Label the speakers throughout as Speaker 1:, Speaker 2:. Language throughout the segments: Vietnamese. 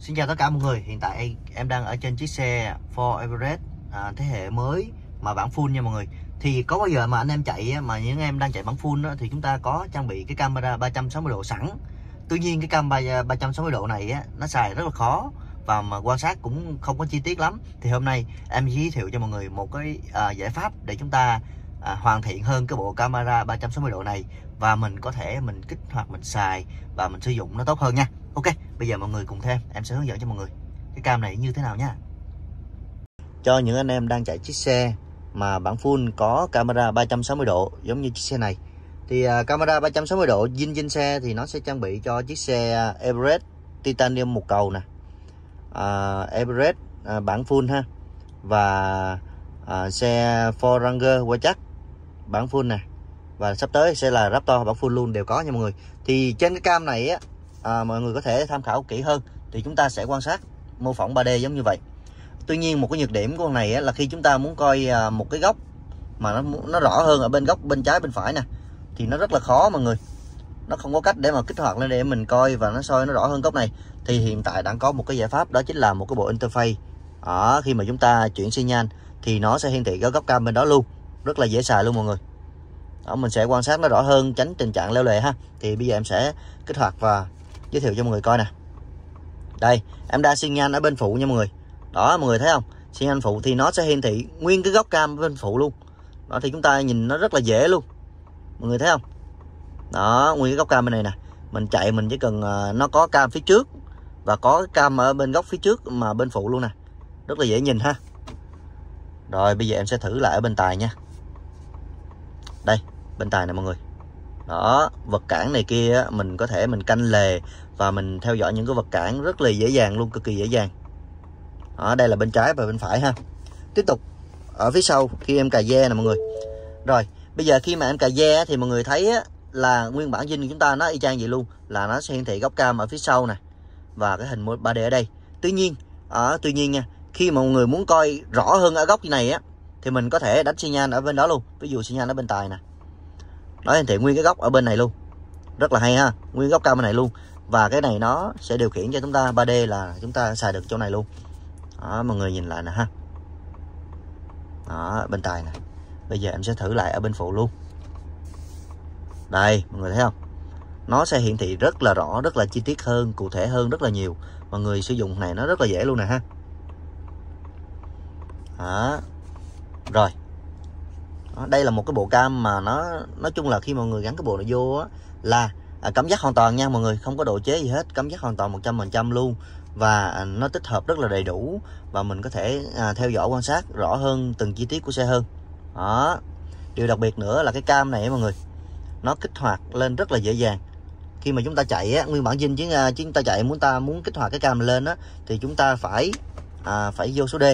Speaker 1: Xin chào tất cả mọi người, hiện tại em đang ở trên chiếc xe Ford Everest à, thế hệ mới mà bản full nha mọi người. Thì có bao giờ mà anh em chạy mà những em đang chạy bản full đó, thì chúng ta có trang bị cái camera 360 độ sẵn. Tuy nhiên cái camera 360 à, độ này á, nó xài rất là khó và mà quan sát cũng không có chi tiết lắm. Thì hôm nay em giới thiệu cho mọi người một cái à, giải pháp để chúng ta à, hoàn thiện hơn cái bộ camera 360 độ này và mình có thể mình kích hoạt mình xài và mình sử dụng nó tốt hơn nha. Ok bây giờ mọi người cùng thêm. Em sẽ hướng dẫn cho mọi người. Cái cam này như thế nào nha cho những anh em đang chạy chiếc xe mà bản full có camera 360 độ giống như chiếc xe này. Thì uh, camera 360 độ zin trên xe thì nó sẽ trang bị cho chiếc xe à, Everest titanium một cầu nè. Uh, Everest uh, bản full ha. Và uh, xe Ford Ranger qua chắc bản full nè. Và sắp tới sẽ là Raptor bản full luôn đều có nha mọi người. Thì trên cái cam này á à, mọi người có thể tham khảo kỹ hơn thì chúng ta sẽ quan sát mô phỏng 3D giống như vậy. Tuy nhiên một cái nhược điểm của con này là khi chúng ta muốn coi à, một cái góc mà nó nó rõ hơn ở bên góc bên trái bên phải nè thì nó rất là khó mọi người. Nó không có cách để mà kích hoạt lên để mình coi và nó soi nó rõ hơn góc này. Thì hiện tại đang có một cái giải pháp đó chính là một cái bộ interface. Ở khi mà chúng ta chuyển xi nhan thì nó sẽ hiển thị cái góc cam bên đó luôn. Rất là dễ xài luôn mọi người. Đó, mình sẽ quan sát nó rõ hơn tránh tình trạng leo lề ha. Thì bây giờ em sẽ kích hoạt và giới thiệu cho mọi người coi nè. Đây em đang xi nhan ở bên phụ nha mọi người. Đó mọi người thấy không? Xi nhan phụ thì nó sẽ hiển thị nguyên cái góc cam bên phụ luôn. Đó thì chúng ta nhìn nó rất là dễ luôn. Mọi người thấy không? Đó nguyên cái góc cam bên này nè. Mình chạy mình chỉ cần uh, nó có cam phía trước và có cam ở bên góc phía trước mà bên phụ luôn nè. Rất là dễ nhìn ha. Rồi bây giờ em sẽ thử lại ở bên tài nha. Đây bên tài này mọi người đó, vật cản này kia mình có thể mình canh lề và mình theo dõi những cái vật cản rất là dễ dàng luôn, cực kỳ dễ dàng. Đó, đây là bên trái và bên phải ha. Tiếp tục, ở phía sau, khi em cà dê nè mọi người. Rồi, bây giờ khi mà em cà dê thì mọi người thấy là nguyên bản dinh của chúng ta nó y chang vậy luôn, là nó sẽ hiển thị góc cam ở phía sau nè, và cái hình 3D ở đây. Tuy nhiên, ở, tuy nhiên nha, khi mà mọi người muốn coi rõ hơn ở góc như này á, thì mình có thể đánh xi nhan ở bên đó luôn. Ví dụ xi nhan ở bên tài nè đó hiển thị nguyên cái góc ở bên này luôn. Rất là hay ha, nguyên góc cao bên này luôn. Và cái này nó sẽ điều khiển cho chúng ta 3D là chúng ta xài được chỗ này luôn. Đó, mọi người nhìn lại nè ha. Đó, bên tài nè. Bây giờ em sẽ thử lại ở bên phụ luôn. Đây, mọi người thấy không? Nó sẽ hiển thị rất là rõ, rất là chi tiết hơn, cụ thể hơn rất là nhiều. Mọi người sử dụng này nó rất là dễ luôn nè ha. Đó. Rồi đó, đây là một cái bộ cam mà nó nói chung là khi mọi người gắn cái bộ này vô á là à, cảm giác hoàn toàn nha mọi người không có độ chế gì hết cảm giác hoàn toàn 100% luôn. Và à, nó tích hợp rất là đầy đủ và mình có thể à, theo dõi quan sát rõ hơn từng chi tiết của xe hơn. Đó điều đặc biệt nữa là cái cam này mọi người nó kích hoạt lên rất là dễ dàng. Khi mà chúng ta chạy á, nguyên bản dinh chứ, chứ chúng ta chạy muốn ta muốn kích hoạt cái cam lên á thì chúng ta phải à, phải vô số D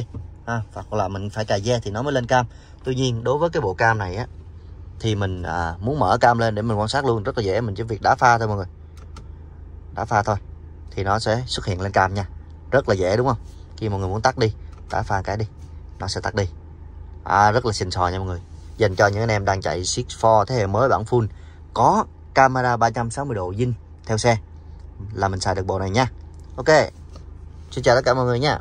Speaker 1: à, hoặc là mình phải cài ve thì nó mới lên cam. Tuy nhiên đối với cái bộ cam này á thì mình à, muốn mở cam lên để mình quan sát luôn rất là dễ mình chỉ việc đá pha thôi mọi người. Đá pha thôi thì nó sẽ xuất hiện lên cam nha. Rất là dễ đúng không? Khi mọi người muốn tắt đi đá pha cái đi nó sẽ tắt đi. À, rất là xịn sò nha mọi người. Dành cho những anh em đang chạy Six 4 thế hệ mới bản full có camera 360 độ zin theo xe là mình xài được bộ này nha. Ok xin chào tất cả mọi người nha.